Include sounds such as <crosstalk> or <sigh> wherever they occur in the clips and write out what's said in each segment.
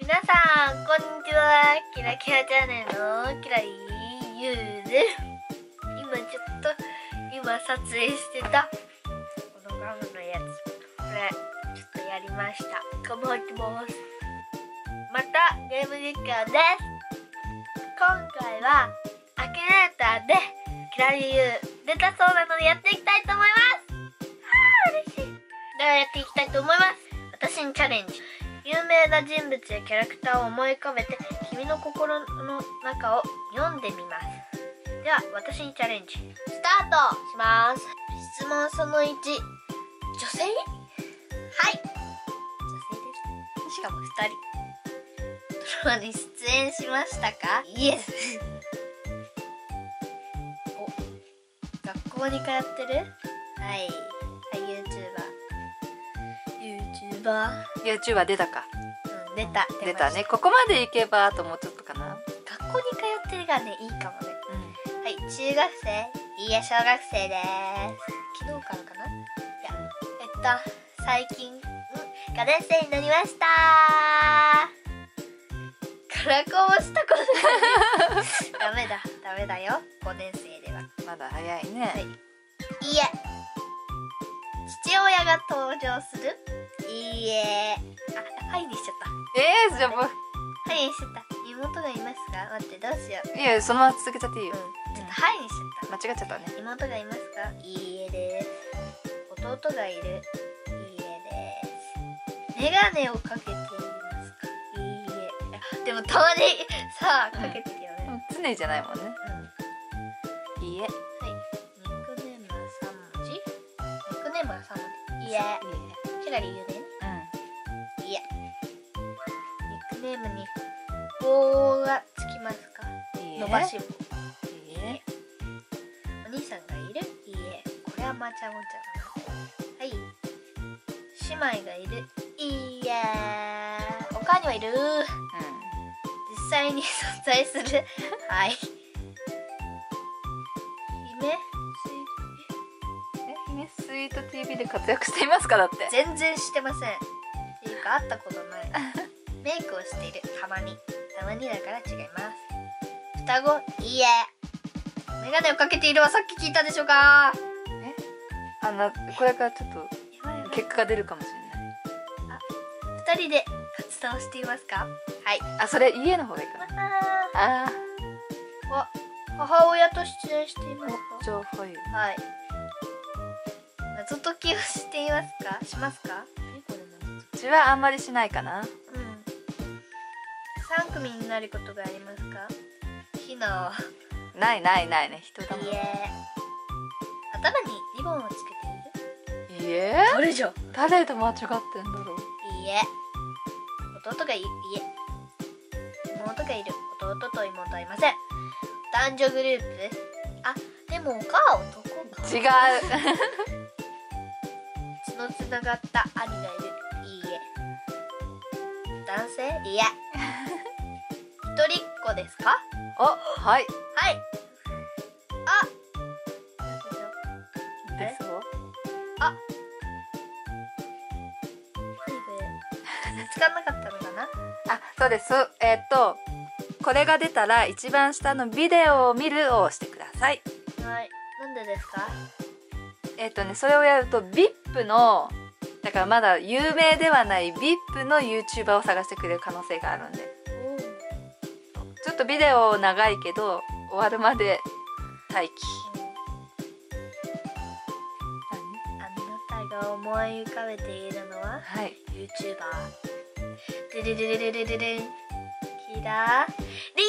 皆さんこんにちは。キラキラチャンネルのキラリーユーです今ちょっと今撮影してた。このガムのやつ。これちょっとやりました。頑張ってます。またゲーム実況です。今回はアキネーターでキラリーユー出たそうなのでやっていきたいと思います。はあ嬉しい。ではやっていきたいと思います。私にチャレンジ。有名な人物やキャラクターを思い浮かべて君の心の中を読んでみます。では私にチャレンジ。スタートします。質問その1女性？はい。女性です。しかも2人。ドラマに出演しましたか？イエス。お学校に通ってる？はい YouTuber 出たか。うん出た出た。ね。ここまで行けばあともうちょっとかな。学校に通ってるがねいいかもね。うはい中学生いいえ小学生です。昨日からかな？いやえっと最近ん5年生になりました。カラコンをしたことない。ダメだダメだよ。5年生では。んまだ早いね、はい。いいえ。父親が登場するいいえ。あはいにしちゃった。えー、じゃあもはいにしちゃった。妹がいますか？待ってどうしよう。ういやそのまま続けちゃっていいよ、うん。ちょっとはいにしちゃった。間違っちゃったね。妹がいますか？いいえです。弟がいる。いいえです。メガネをかけていますか？いいえ。あでもたまにさあかけてるよね、うん。常じゃないもんね。うん。いいえ。はい。ニックネームは3文字？ニックネームは3文字。いいえ。キラリ言うねネームに棒がつきますか？んいいえ。伸ばし棒。いいえ。お兄さんがいる？いいえ。これはまちゃごちゃはい。姉妹がいる？いいえ。他にはいる？う実際に存在する？<laughs> はい。夢んえ？姫スイート TV で活躍していますか？だって。全然してません。っていうか？会ったことない <laughs> メイクをしているたまに。たまにだから違います。双子？いいえ。メガネをかけているはさっき聞いたでしょうか？あなこれからちょっと結果が出るかもしれない。二人で活動していますか？はい。あそれ家の方がいいかな。あ。あ母親と出演していますかー情報よはい。謎解きをしていますか？しますか？うちはあんまりしないかな三組になることがありますか？ひなは。ないないないね。人だもん。いえ。頭にリボンをつけている？いいえ。誰じゃ？誰と間違ってんだろう。いいえ。弟がいいいえ。妹がいる。弟と妹はいません。男女グループ？あでもお母は男か。違う。<laughs> 血のつながった兄がいる。いいえ。男性？いや一 <laughs> 人っ子ですか？おはい。はい。あ。えでそう何これ見つかんなかったのかな？あそうです。えーっとこれが出たら一番下のビデオを見るを押してください。はい。なんでですか？えーっとねそれをやると VIP のだからまだ有名ではない VIP の YouTuber を探してくれる可能性があるんでとビデオ長いけど終わるまで待機。あなたが思い浮かべているのは？はい。YouTuber でででででででんキラリ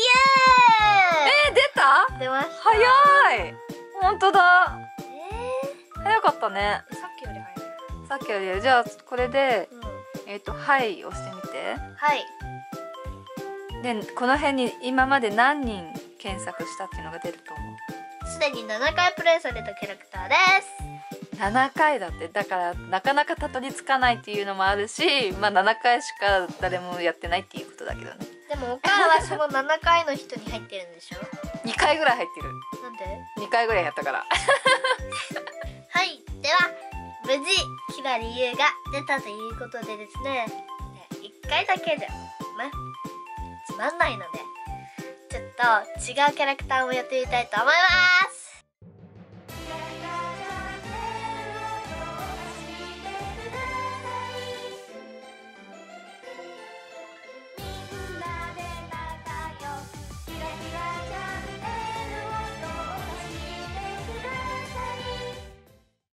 えー、出た？エー出ました。早い。本当だ。え早かったね。ー、さっきより早い。さっきより。じゃあこれでうん。えっ、と「はい」押してみて。はいでこの辺に今まで何人検索したっていうのが出ると思う？すでに7回プレイされたキャラクターです。7回だってだからなかなかたどり着かないっていうのもあるしまあ7回しか誰もやってないっていうことだけどね。でもお母はその7回の人に入ってるんでしょ？2回ぐらい入ってる。なんで？2回ぐらいやったから。<laughs> はい。では無事キラリユウが出たということでですね。1回だけでねつなんないので。ちょっと違うキャラクターもやってみたいと思います。